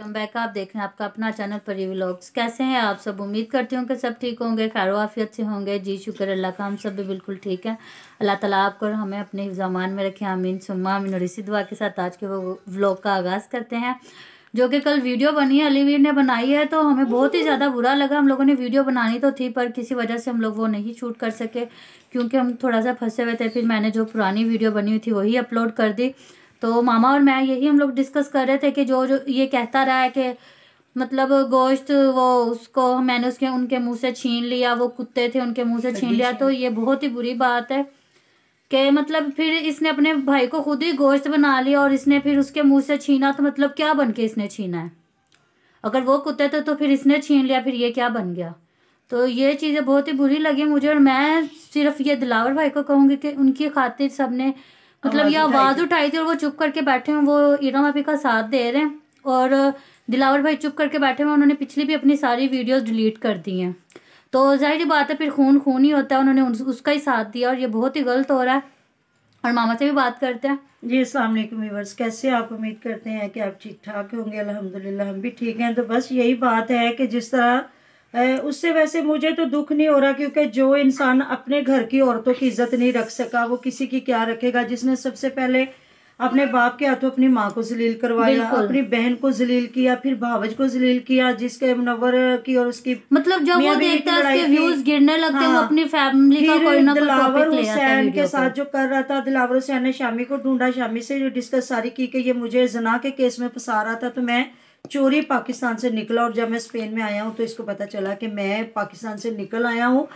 Come back. आप देख रहे हैं आपका अपना चैनल परी व्लॉग्स कैसे हैं आप सब? उम्मीद करती हूँ कि सब ठीक होंगे। खैर आफियत से होंगे। जी, शुक्र, अल्लाह का हम सब भी बिल्कुल ठीक है। अल्लाह ताला आपको और हमें अपने जमान में रखें। आमीन, सुम्मा, आमीन। और इसी दुआ के साथ आज के वो व्लॉग का आगाज़ करते हैं, जो कि कल वीडियो बनी है। अलीवीर ने बनाई है तो हमें बहुत ही ज़्यादा बुरा लगा। हम लोगों ने वीडियो बनानी तो थी, पर किसी वजह से हम लोग वो नहीं शूट कर सके, क्योंकि हम थोड़ा सा फंसे हुए थे। फिर मैंने जो पुरानी वीडियो बनी हुई थी, वही अपलोड कर दी। तो मामा और मैं यही हम लोग डिस्कस कर रहे थे कि जो जो ये कहता रहा है कि मतलब गोश्त वो उसको मैंने उसके उनके मुँह से छीन लिया वो कुत्ते थे उनके मुँह से छीन लिया तो ये बहुत ही बुरी बात है कि मतलब फिर इसने अपने भाई को खुद ही गोश्त बना लिया और इसने फिर उसके मुँह से छीना तो मतलब क्या बन के इसने छीना है? अगर वो कुत्ते थे तो फिर इसने छीन लिया फिर ये क्या बन गया? तो ये चीज़ें बहुत ही बुरी लगी मुझे और मैं सिर्फ़ ये दिलावर भाई को कहूँगी कि उनकी खातिर सबने मतलब ये आवाज़ उठाई थी। और वो चुप करके बैठे हैं वो इरम अभी का साथ दे रहे हैं और दिलावर भाई चुप करके बैठे हुए उन्होंने पिछली भी अपनी सारी वीडियोस डिलीट कर दी हैं। तो ज़ाहिर बात है फिर खून खून ही होता है उन्होंने उसका ही साथ दिया और ये बहुत ही गलत हो रहा है। और मामा से भी बात करते हैं। जी अस्सलाम वालेकुम व्यूवर्स कैसे आप उम्मीद करते हैं कि आप ठीक ठाक होंगे? अल्हम्दुलिल्लाह हम भी ठीक हैं। तो बस यही बात है कि जिस तरह उससे वैसे मुझे तो दुख नहीं हो रहा क्योंकि जो इंसान अपने घर की औरतों की इज़्ज़त नहीं रख सका वो किसी की क्या रखेगा? जिसने सबसे पहले अपने बाप के हाथों अपनी माँ को जलील करवाया अपनी बहन को जलील किया फिर भावज को जलील किया जिसके मुनवर की और उसकी मतलब जब वो देखता है उसके व्यूज़ गिरने लगते हाँ, वो अपनी फैमिली का कोई ना दिलावर हुसैन के साथ जो कर रहा था दिलावर हुसैन ने शामी को ढूंढा शामी से जो डिस्कस सारी की कि ये मुझे जना के केस में फंसा रहा था तो मैं चोरी पाकिस्तान से निकला और जब मैं स्पेन में आया हूँ तो इसको पता चला कि मैं पाकिस्तान से निकल आया हूँ।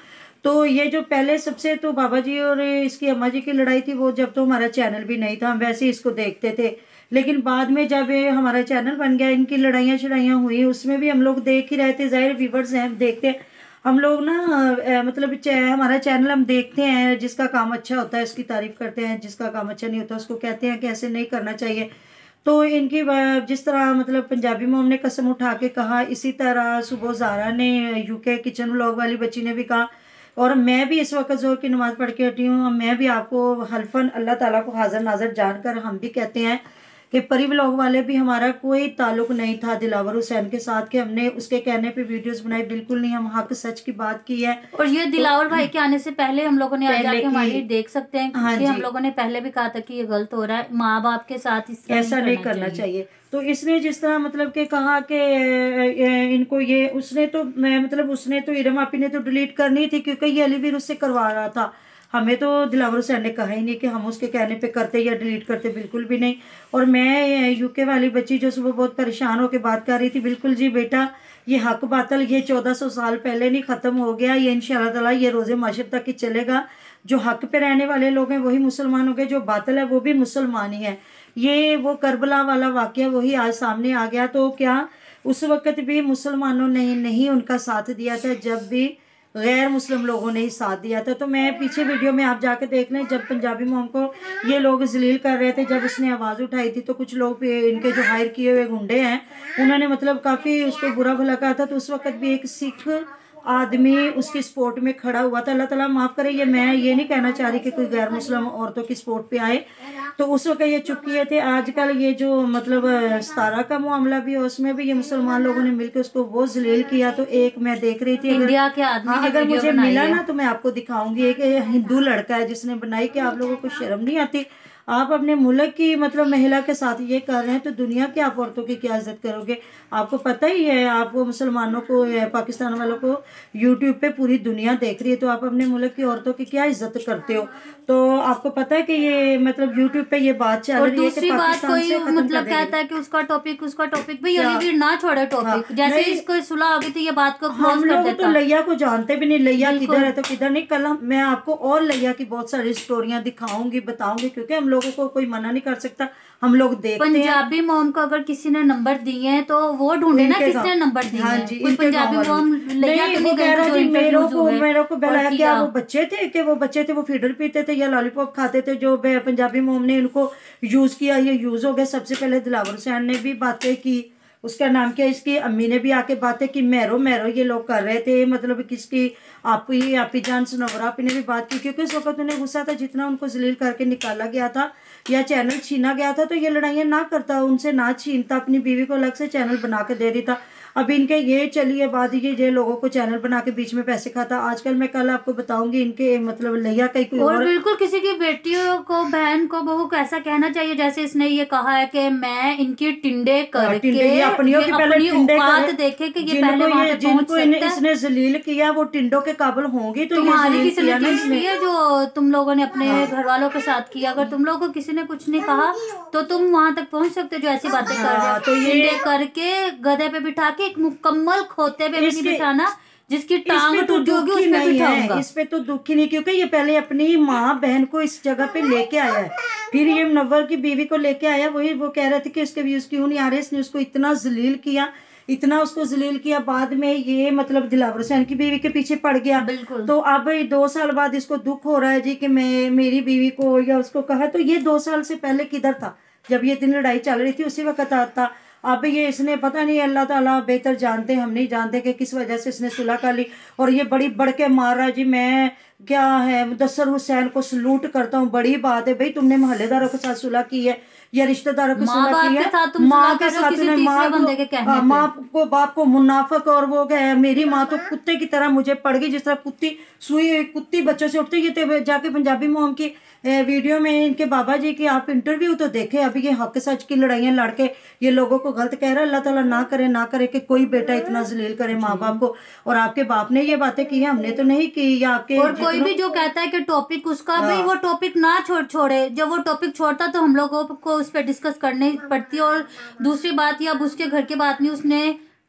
तो ये जो पहले सबसे तो बाबा जी और इसकी अम्मा जी की लड़ाई थी, वो जब तो हमारा चैनल भी नहीं था, हम वैसे ही इसको देखते थे। लेकिन बाद में जब हमारा चैनल बन गया, इनकी लड़ाइयाँ शड़ाइयाँ हुई, उसमें भी हम लोग देख ही रहे थे, ज़ाहिर व्यूवर्स हैं देखते हैं। हम लोग ना मतलब हमारा चैनल हम देखते हैं, जिसका काम अच्छा होता है, उसकी तारीफ़ करते हैं, जिसका काम अच्छा नहीं होता, उसको कहते हैं कि ऐसे नहीं करना चाहिए। तो इनकी जिस तरह मतलब पंजाबी मोम ने कसम उठा के कहा, इसी तरह सुबह जारा ने यूके किचन ब्लॉग वाली बच्ची ने भी कहा। और मैं भी इस वक्त ज़ोर की नमाज़ पढ़ के हटी हूँ। मैं भी आपको हल्फन अल्लाह ताला को हाज़र नाजर जानकर हम भी कहते हैं कि परी व्लॉग वाले भी हमारा कोई ताल्लुक नहीं था दिलावर हुसैन के साथ कि हमने उसके कहने पे वीडियोस बनाई। बिल्कुल नहीं हम हक सच की बात की है। और ये दिलावर तो, भाई के आने से पहले हम लोगों ने आज हमारी देख सकते हैं हाँ कि हम लोगों ने पहले भी कहा था कि ये गलत हो रहा है। माँ बाप के साथ इस ऐसा नहीं करना चाहिए। तो इसने जिस तरह मतलब के कहा कि इनको ये उसने तो मतलब उसने तो इरम आपी ने तो डिलीट करनी थी क्योंकि ये अलीवीर उससे करवा रहा था। हमें तो दिलावर हुसैन ने कहा ही नहीं कि हम उसके कहने पे करते या डिलीट करते, बिल्कुल भी नहीं। और मैं यूके वाली बच्ची जो सुबह बहुत परेशान होकर बात कर रही थी, बिल्कुल जी बेटा, ये हक बातल ये चौदह सौ साल पहले नहीं ख़त्म हो गया, ये इन ताला ये रोज़े माशर तक ही चलेगा। जो हक पे रहने वाले लोग हैं, वही मुसलमान हो गए, जो बातल है वो भी मुसलमान ही है। ये वो करबला वाला वाक्य वही आज सामने आ गया तो क्या उस वक़्त भी मुसलमानों ने नहीं उनका साथ दिया था, जब भी गैर मुस्लिम लोगों ने ही साथ दिया था। तो मैं पीछे वीडियो में आप जाके देख लें जब पंजाबी मोम को ये लोग जलील कर रहे थे, जब उसने आवाज़ उठाई थी तो कुछ लोग इनके जो हायर किए हुए गुंडे हैं, उन्होंने मतलब काफ़ी उसको बुरा भला कहा था। तो उस वक्त भी एक सिख आदमी उसकी स्पोर्ट में खड़ा हुआ था। अल्लाह ताला माफ़ करे ये मैं ये नहीं कहना चाह रही कि कोई गैर मुस्लिम औरतों की स्पोर्ट पे आए। तो उस वक्त ये चुप किए थे। आजकल ये जो मतलब सतारा का मामला भी है उसमें भी ये मुसलमान लोगों ने मिलकर उसको वो जलील किया। तो एक मैं देख रही थी इंडिया के आदमी हाँ, अगर मुझे मिला ना तो मैं आपको दिखाऊँगी। एक हिंदू लड़का है जिसने बनाई कि आप लोगों को शर्म नहीं आती? आप अपने मुल्क की मतलब महिला के साथ ये कर रहे हैं तो दुनिया की आप औरतों की क्या इज़्ज़त करोगे? आपको पता ही है आपको मुसलमानों को पाकिस्तान वालों को यूट्यूब पे पूरी दुनिया देख रही है तो आप अपने मुल्क की औरतों की क्या इज़्ज़त करते हो? तो आपको पता है कि ये मतलब यूट्यूब पे ये बात चल रही है कि पाकिस्तान से मतलब कहता है कि उसका टॉपिक उसका टॉपिक भाई अलीवीर ना छोड़े टॉपिक हाँ, जैसे इसको सुलह होगी तो ये बात को हम लोग तो लैया को जानते भी नहीं लैया किधर है तो किधर नहीं। कल मैं आपको और लैया की बहुत सारी स्टोरियाँ दिखाऊँगी बताऊँगी क्योंकि हम लोगों को कोई मना नहीं कर सकता। हम लोग देखते पंजाबी मोम को अगर किसी ने नंबर दिए हैं तो वो ढूंढे ना किसने नंबर दिए हाँ जी पंजाबी मोम नहीं वो कह रहा थी मेरे को मेरे को बुलाया क्या? वो बच्चे थे कि वो बच्चे थे वो फीडर पीते थे या लॉलीपॉप खाते थे जो पंजाबी मोम ने इनको यूज़ किया ये यूज़ हो गया सबसे पहले दिलावर हुसैन ने भी बातें की उसका नाम क्या इसकी अम्मी ने भी आके बात है कि, मैरो मैरो, ये लोग कर रहे थे। मतलब किसकी आप ही आप ही जान सनोवरा आप ने भी बात की, क्योंकि उस वक्त उन्हें गुस्सा था जितना उनको जलील करके निकाला गया था, या चैनल छीना गया था तो ये लड़ाइयाँ ना करता, उनसे ना छीनता, अपनी बीवी को अलग से चैनल बना के दे देता। अब इनके ये चलिए बात ये ये लोगों को चैनल बना के बीच में पैसे खाता। आजकल मैं कल आपको बताऊँगी इनके मतलब लिया कहीं कोई और और। बिल्कुल किसी की बेटियों को बहन को बहू को ऐसा कहना चाहिए जैसे इसने ये कहा है कि मैं इनकी टिंडे करके टिंडे ये अपनियों ये की पहले अपनी औकात देखे कि ये पहले वहाँ पे जिनको इन्हें- सकता है। इसने जलील किया वो टिंडों के काबिल होंगी तो तुम्हारी किसी ने है जो तुम लोगों ने अपने घर वालों के साथ किया। अगर तुम लोगों को किसी ने कुछ नहीं कहा तो तुम वहाँ तक पहुँच सकते हो जो ऐसी बातें कर रहे हाँ, हो तो ये- टिंडे करके गधे पे बिठा के एक मुकम्मल खोते पे भी बिठाना जिसकी टांग पे तो टूटी होगी उसमें नहीं है बिठाऊँगा इस पे तो दुख ही नहीं क्योंकि ये पहले अपनी माँ बहन को इस जगह पे लेके आया है। फिर ये मुनव्वर की बीवी को लेके आया वही वो कह रहे थे कि उसके व्यूज़ क्यों नहीं आ रहे इसने उसको इतना जलील किया इतना उसको जलील किया बाद में ये मतलब दिलावर हुसैन की बीवी के पीछे पड़ गया। बिल्कुल। तो अब दो साल बाद इसको दुख हो रहा है जी कि मैं मेरी बीवी को या उसको कहा तो ये दो साल से पहले किधर था? जब ये दिन लड़ाई चल रही थी उसी वक्त आता अब ये इसने, पता नहीं, अल्लाह ताला बेहतर जानते, हम नहीं जानते कि किस वजह से इसने सुलह कर ली। और ये बड़ी बढ़ के मार जी मैं क्या है मुदसर हुसैन को सलूट करता हूँ, बड़ी बात है। भाई, तुमने मोहल्लेदारों के साथ सुलह की है। या रिश्तेदारों की माँ सुलह की है माँ के हो साथ किसी ने माँ को कहने हाँ। माँ को बाप को मुनाफक और वो गए मेरी माँ तो कुत्ते की तरह मुझे पड़ गई जिस तरह कुत्ती सुई हुई कुत्ती बच्चों से उठती ये तो जाके पंजाबी मोम की वीडियो में इनके बाबा जी की आप इंटरव्यू तो देखे अभी ये हक सच की लड़ाइयाँ लड़के ये लोगों को गलत कह रहा है। अल्लाह ताला ना करे ना करे कि कोई बेटा इतना जलील करे माँ बाप को। और आपके बाप ने ये बातें की है हमने तो नहीं की या आपके और कोई भी जो कहता है कि टॉपिक उसका भी वो टॉपिक ना छोड़ छोड़े। जब वो टॉपिक छोड़ता तो हम लोगों को उस पर डिस्कस करनी पड़ती है और दूसरी बात या अब उसके घर के बात नहीं उसने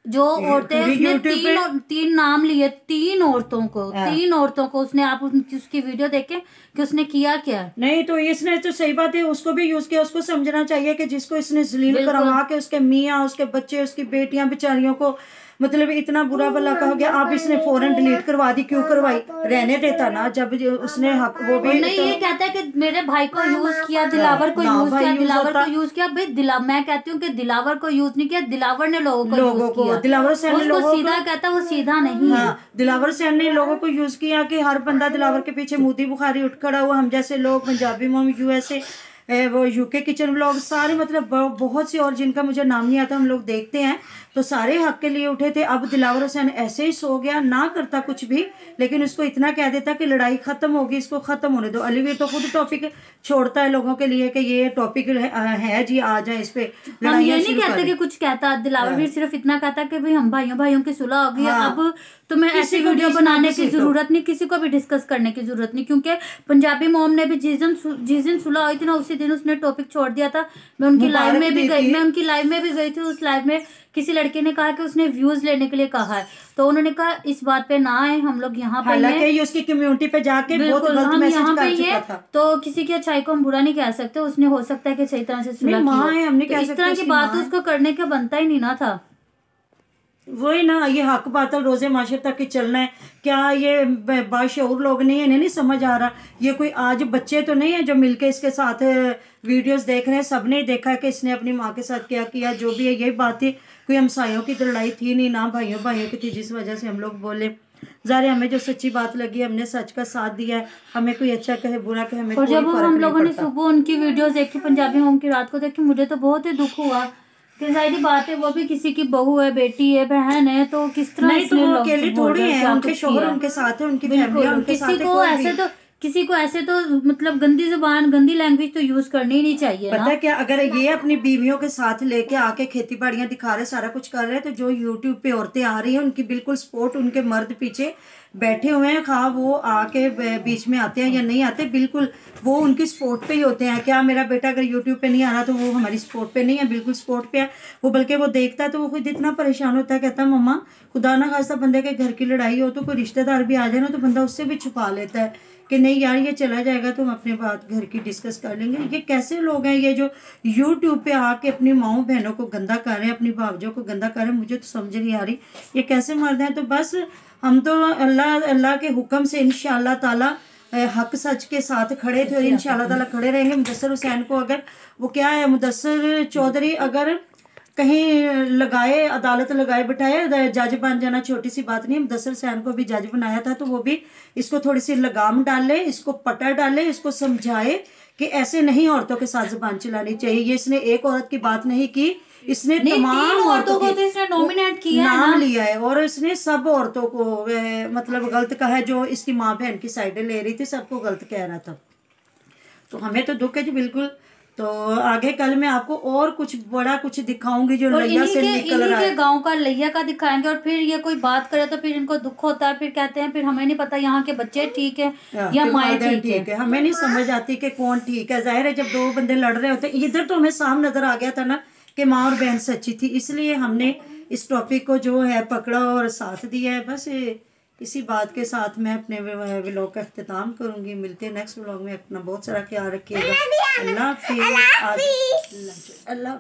जो औरतें उसने तीन और- तीन नाम लिए तीन औरतों को हाँ। तीन औरतों को उसने आप उसकी वीडियो देखें कि उसने किया क्या नहीं तो इसने तो सही बात है उसको भी यूज़ किया उसको समझना चाहिए कि जिसको इसने जलील करवा के उसके मियाँ उसके बच्चे उसकी बेटियाँ बेचारियों को मतलब इतना बुरा भला कहा गया अब इसने फ़ौरन डिलीट करवा दी क्यों करवाई? रहने देता ना जब उसने हक वो भी नहीं तो- ये कहता है कि मेरे भाई को यूज़ किया दिलावर को यूज़ किया दिलावर को यूज़ किया भाई दिला मैं कहती हूँ कि दिलावर को यूज़ नहीं किया दिलावर ने लोगों को लोगों को दिलावर हुसैन ने लोगों सीधा कहता वो सीधा नहीं है हाँ। दिलावर सेन ने लोगों को यूज़ किया कि हर बंदा दिलावर के पीछे मोदी बुखारी उठ खड़ा हुआ हम जैसे लोग पंजाबी मोम यूएसए वो यूके किचन ब्लॉग सारे मतलब बहुत सी और जिनका मुझे नाम नहीं आता हम लोग देखते हैं। तो सारे हक के लिए उठे थे। अब दिलावर हुसैन ऐसे ही सो गया ना करता कुछ भी लेकिन उसको इतना कह देता कि लड़ाई खत्म होगी इसको खत्म होने दो। अलीवीर तो खुद टॉपिक छोड़ता है लोगों के लिए कि ये टॉपिक है जी आ जाए इस पे। हम ये नहीं कहते कि कुछ कहता दिलावर भी सिर्फ़ इतना कहता कि भाई हम भाइयों भाइयों की सुलह होगी हाँ। अब तुम्हें ऐसी वीडियो बनाने की ज़रूरत नहीं किसी को भी डिस्कस करने की ज़रूरत नहीं क्योंकि पंजाबी मोम ने भी जिस दिन जिस दिन सुलह हुई थी ना उसी दिन उसने टॉपिक छोड़ दिया था। मैं उनकी लाइव में भी गई मैं उनकी लाइव में भी गई थी उस लाइव में किसी लड़के ने कहा कि उसने व्यूज़ लेने के लिए कहा है। तो उन्होंने कहा इस बात पे ना आए हम लोग यहाँ पे हैं। उसकी कम्युनिटी पे जाके बिल्कुल हम यहाँ पे था। तो किसी की अच्छाई को हम बुरा नहीं कह सकते उसने हो सकता है कि सही तरह से की हो। तो इस तरह की बात उसको करने का बनता ही नहीं ना था। वही ना ये हक बातल रोज़े माशर तक ही चलना है। क्या ये ब- बाशऊर लोग नहीं है? इन्हें नहीं समझ आ रहा। ये कोई आज बच्चे तो नहीं है जो मिलके इसके साथ वीडियोस देख रहे हैं? सबने देखा है कि इसने अपनी माँ के साथ क्या किया जो भी है यही बात थी। कोई हमसायों की तो लड़ाई थी नहीं ना भाइयों भाइयों की थी जिस वजह से हम लोग बोले। ज़ाहिर हमें जो सच्ची बात लगी हमने सच का साथ दिया है। हमें कोई अच्छा कहे बुरा कहे हमें और जब हम लोगों ने सुबह उनकी वीडियोस देखी पंजाबी होम की रात को देखी मुझे तो बहुत ही दुख हुआ। ज़ाहिर बात है वो भी किसी की बहू है बेटी है बहन है तो किस तरह नहीं तो वो अकेले थोड़ी है उनके शोहर उनके साथ है उनकी फैमिली उनके साथ है किसी को ऐसे तो किसी को ऐसे तो मतलब गंदी ज़ुबान, गंदी लैंग्वेज तो यूज़ करनी ही नहीं चाहिए पता ना क्या? अगर ये अपनी बीवियों के साथ लेके आके खेती बाड़ियाँ दिखा रहे, सारा कुछ कर रहे तो जो यूट्यूब पे औरतें आ रही हैं, उनकी बिल्कुल सपोर्ट उनके मर्द पीछे बैठे हुए हैं, खा, वो आके बीच में आते हैं या नहीं आते, बिल्कुल वो उनकी सपोर्ट पे ही होते हैं। क्या मेरा बेटा अगर यूट्यूब पे नहीं आ रहा तो वो हमारी सपोर्ट पे नहीं है, बिल्कुल सपोर्ट पे है। वो बल्कि वो देखता है तो वो खुद इतना परेशान होता है, कहता है, मम्मा, खुदा ना खास्ता बंदे के घर की लड़ाई हो तो कोई रिश्तेदार भी आ जाए ना तो बंदा उससे भी छुपा लेता है। कि नहीं यार ये चला जाएगा तो हम अपने बात घर की डिस्कस कर लेंगे। ये कैसे लोग हैं ये जो यूट्यूब पे आके अपनी माओ बहनों को गंदा कर रहे हैं अपनी भावजों को गंदा कर रहे हैं मुझे तो समझ नहीं आ रही। ये कैसे मर्द हैं? तो बस हम तो अल्लाह अल्लाह के हुक्म से इन ताला हक सच के साथ खड़े थे और इन ताला खड़े रहेंगे मुदसर हुसैन को अगर वो क्या है मुदसर चौधरी अगर कहीं लगाए अदालत लगाए बिठाए जज बन जाना छोटी सी बात नहीं। मुदसर सैन को भी जज बनाया था तो वो भी इसको थोड़ी सी लगाम डाले इसको पटा डाले इसको समझाए कि ऐसे नहीं औरतों के साथ जबान चलानी चाहिए। ये इसने एक औरत की बात नहीं की इसने तमाम औरतों को तो इसने नॉमिनेट किया नाम ना? लिया है और इसने सब औरतों को मतलब गलत कहा है जो इसकी माँ बहन की साइडें ले रही थी सबको गलत कह रहा था। तो हमें तो दुख है जी बिल्कुल। तो आगे कल मैं आपको और कुछ बड़ा कुछ दिखाऊँगी जो लैया से निकल रहा है। गाँव का लैया का दिखाएँगे और फिर ये कोई बात करे तो फिर इनको दुख होता है फिर कहते हैं फिर हमें नहीं पता यहाँ के बच्चे ठीक है हाँ, या माए ठीक, ठीक है। हमें नहीं समझ आती कि कौन ठीक है। ज़ाहिर है जब दो बंदे लड़ रहे होते इधर तो हमें साफ़ नज़र आ गया था ना कि माँ और बहन सच्ची थी इसलिए हमने इस टॉपिक को जो है पकड़ा और साथ दिया है। बस इसी बात के साथ मैं अपने व्लॉग का अख्ताम करूँगी। मिलते हैं नेक्स्ट व्लॉग में। अपना बहुत सारा ख्याल रखिएगा। अल्लाह हाफिज़। अल्लाह